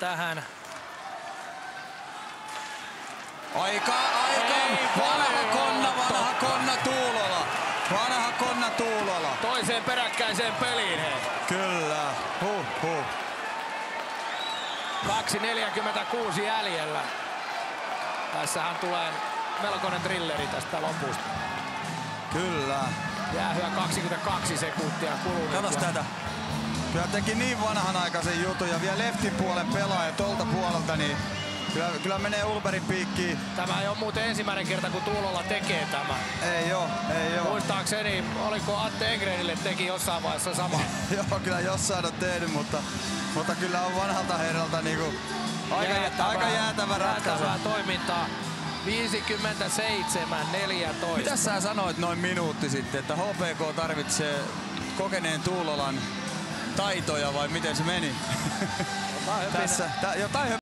tähän. Aika, aika. Ei Vanha konna, vanha totta. konna Tuulola. Vanha konna Tuulola. Toiseen peräkkäiseen peliin he. Kyllä. Huh, huh. 2.46 jäljellä. Tässähän tulee melkoinen trilleri tästä lopusta. Kyllä. Jäähyä 22 sekuntia kulunut. Katos ja tätä. Kyllä teki niin vanhanaikaisen jutun ja vielä leftin puolen pelaaja tolta puolelta, niin kyllä, kyllä menee Ulberin piikkiin. Tämä ei ole muuten ensimmäinen kerta, kun Tuulolla tekee tämä. Ei oo, ei oo. Muistaakseni, oliko Atte Egrenille teki jossain vaiheessa sama. Joo, kyllä jossain on tehnyt, mutta, mutta kyllä on vanhalta herralta niinku aika, jäätävä, aika jäätävä ratkaisu. Jäätävää toimintaa. 57, 14. Mitä sä sanoit noin minuutti sitten, että HPK tarvitsee kokeneen Tuulolan taitoja vai miten se meni? Tässä, tä, jotain